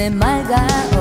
ね前顔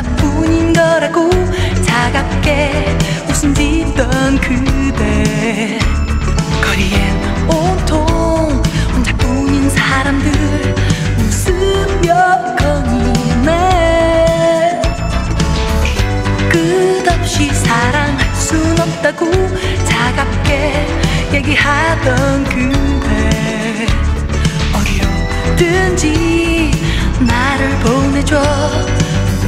생각뿐인 거라고 차갑게 웃음 짓던 그대. 거리엔 온통 혼자뿐인 사람들 웃으며 거니네. 끝없이 사랑할 순 없다고 차갑게 얘기하던 그대. 어디로든지 나를 보내줘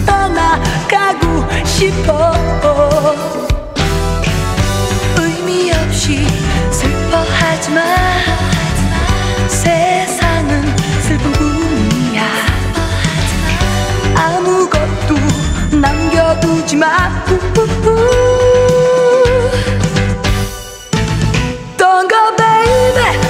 떠나가고 싶어. 의미 없이 슬퍼하지 마. 세상은 슬픔뿐이야. 아무것도 남겨두지 마. 우우우. Don't go baby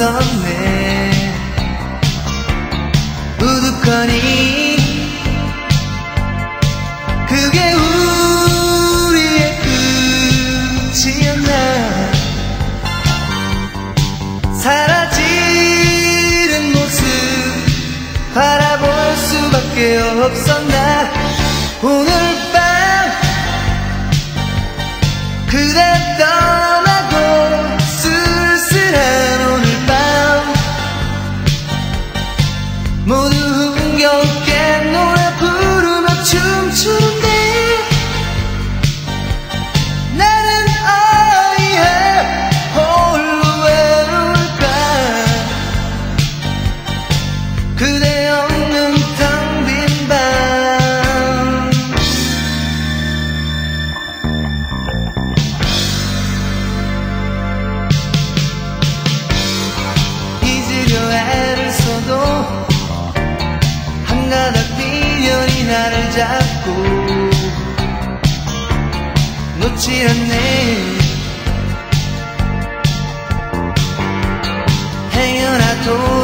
서 있었네. 우두커니 그게 우리의 끝이었나? 사라지는 모습 바라볼 수밖에 없었나 told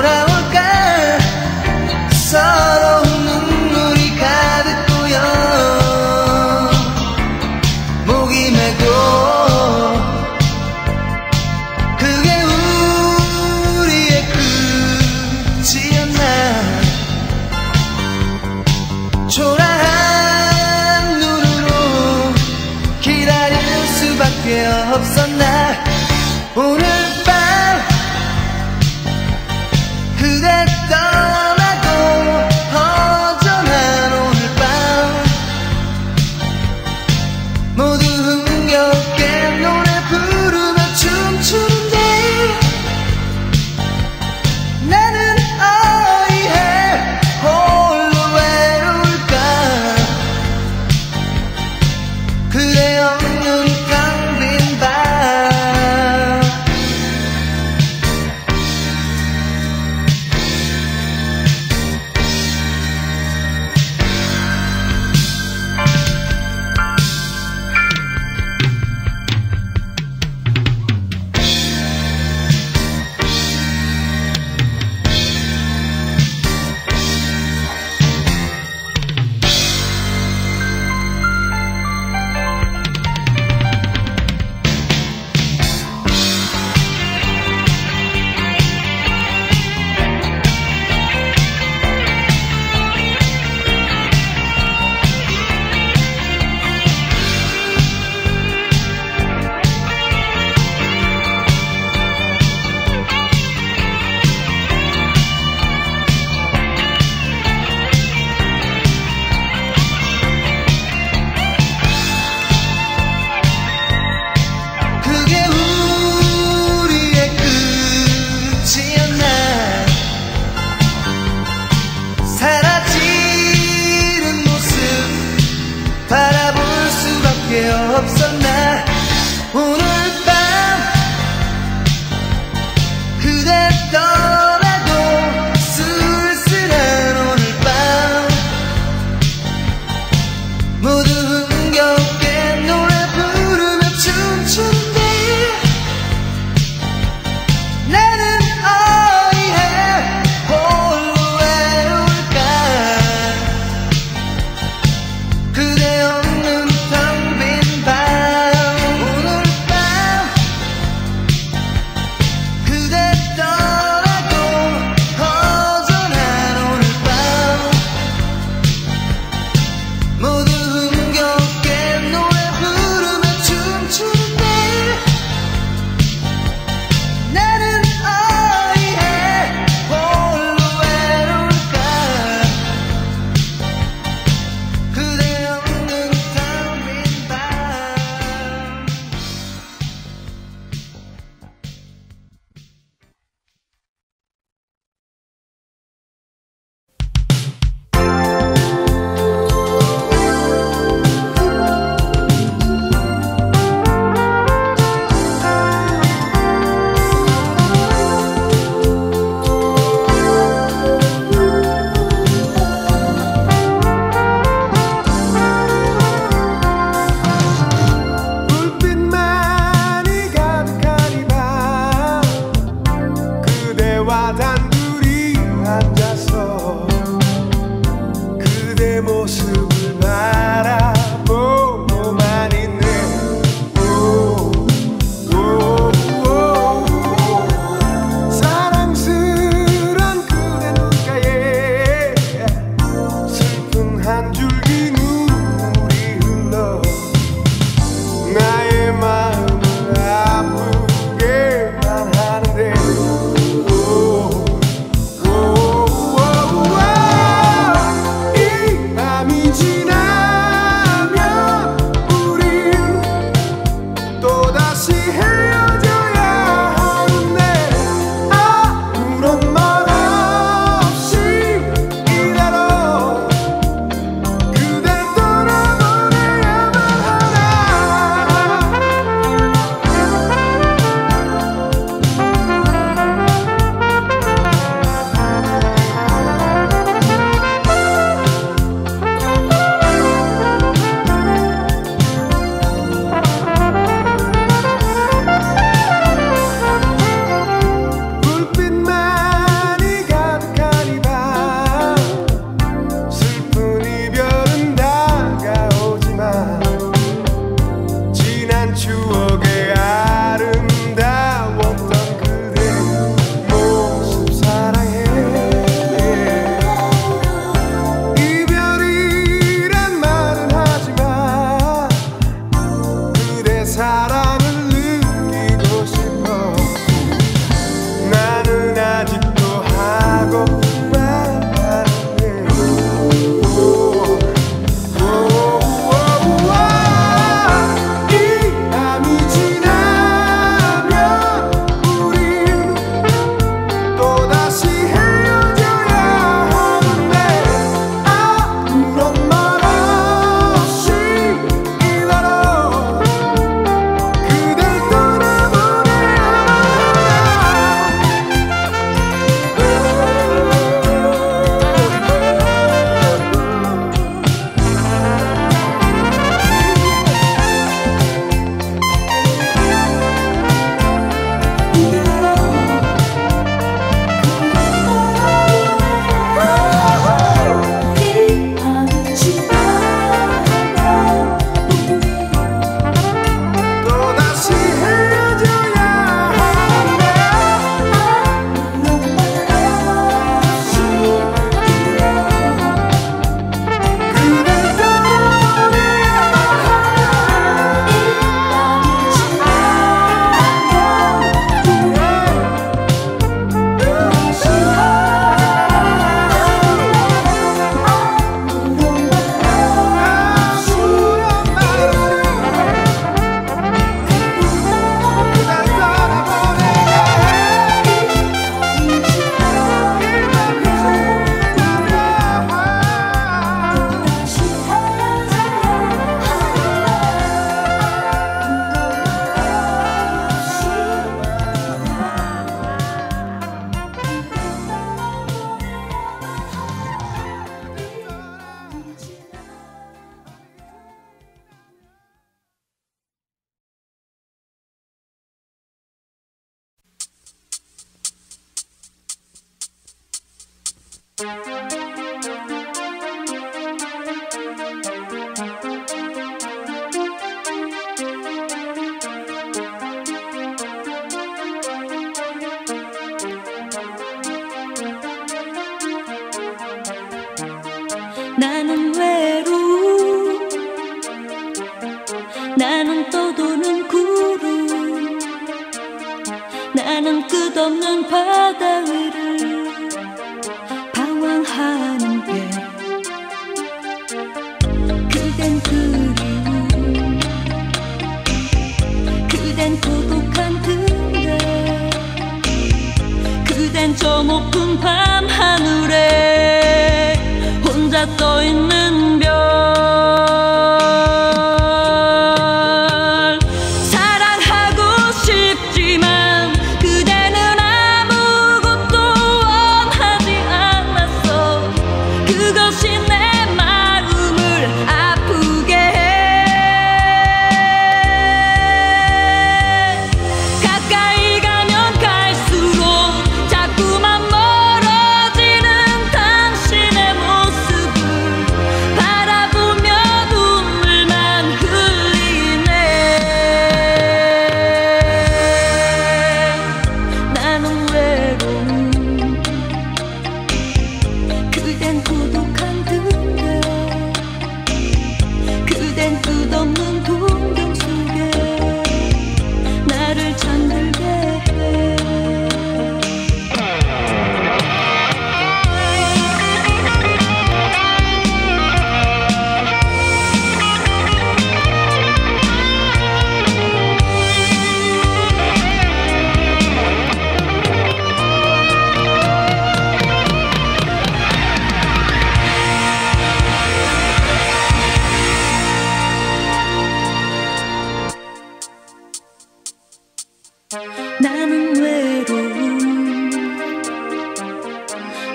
나는 외로움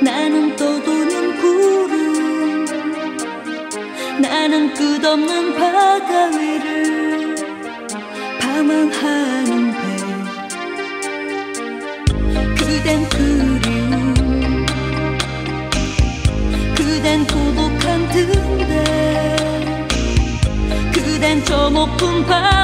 나는 떠도는 구름 나는 끝없는 바다 위를 방황하는 배 그댄 그리움 그댄 고독한 등대 그댄 저 높은 바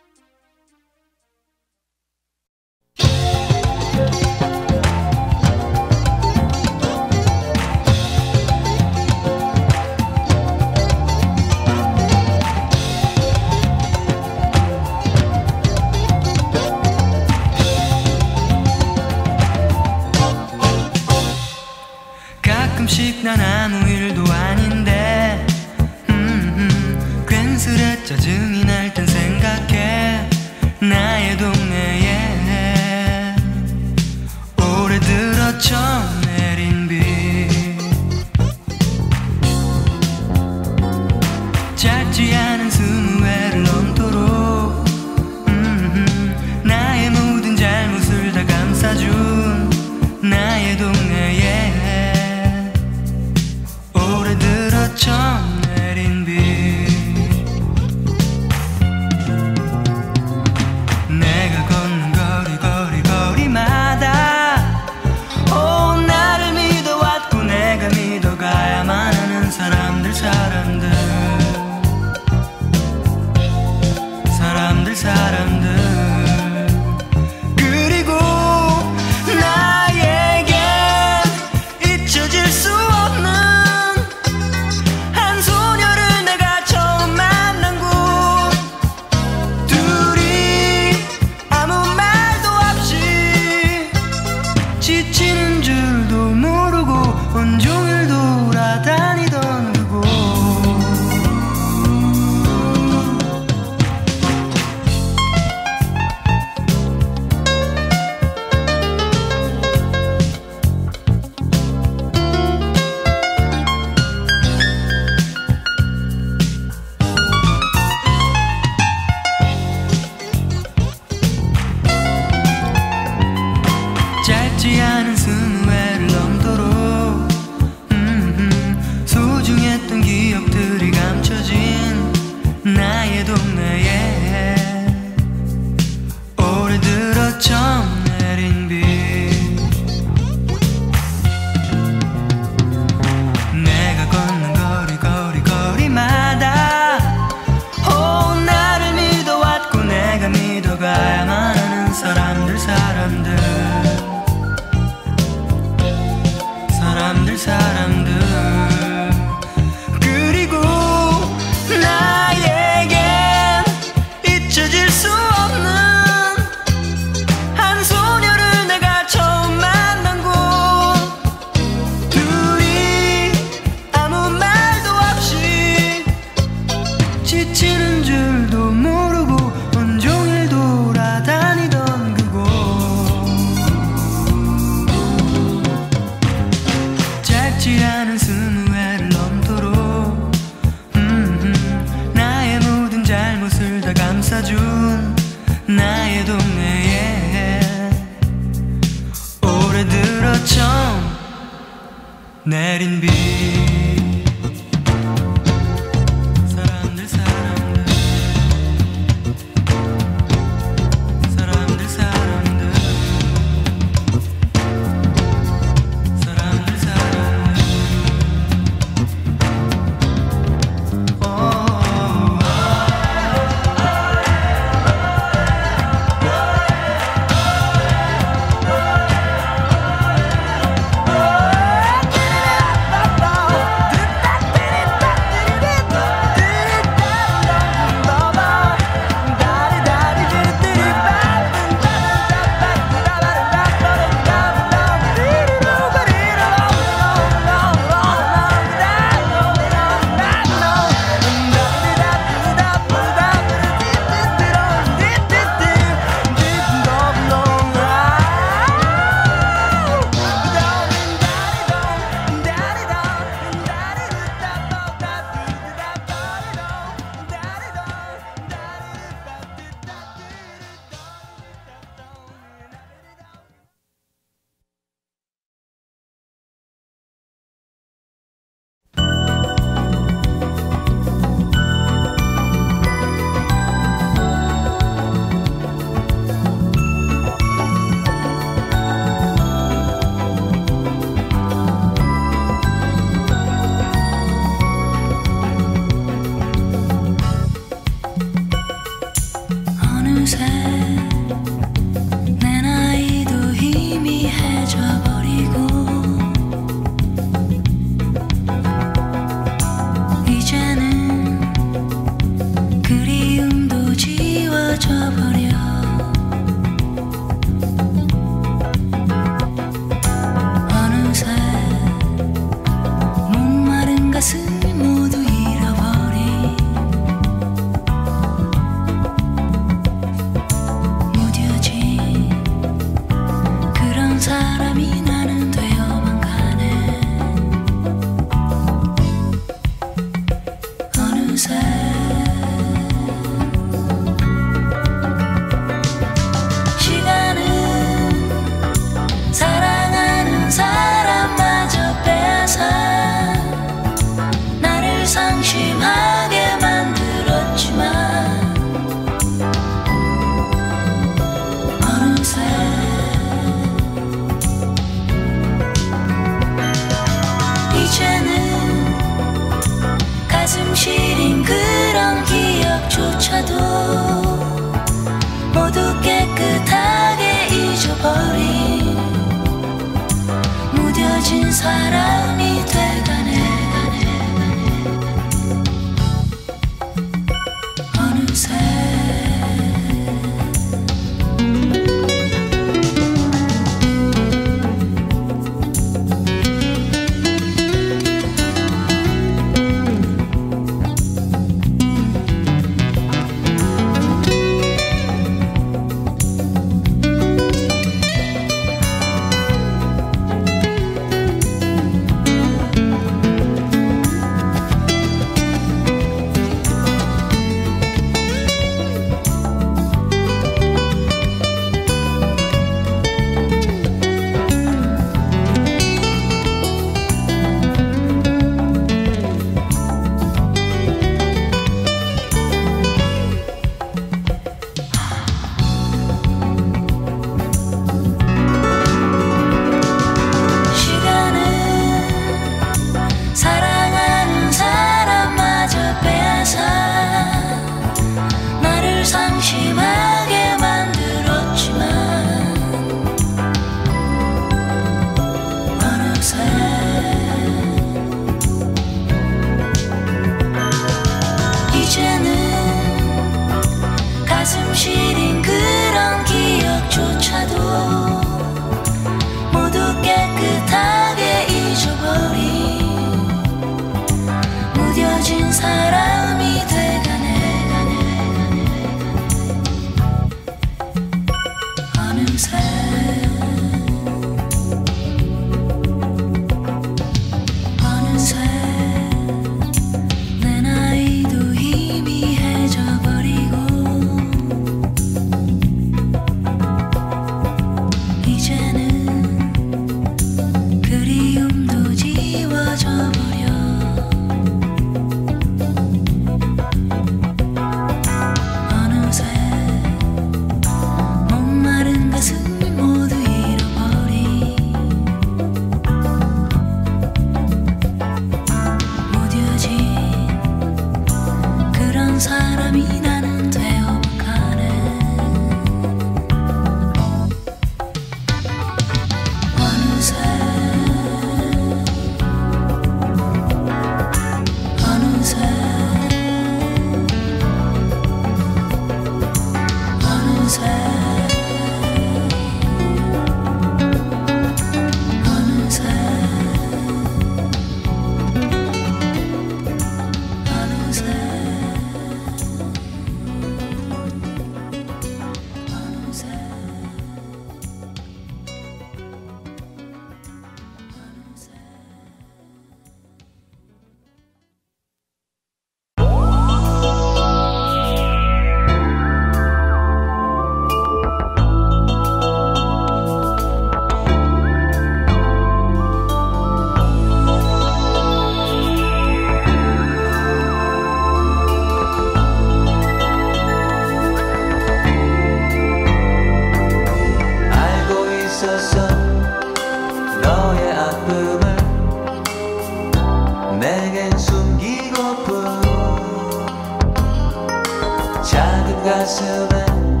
작은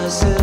가슴에 품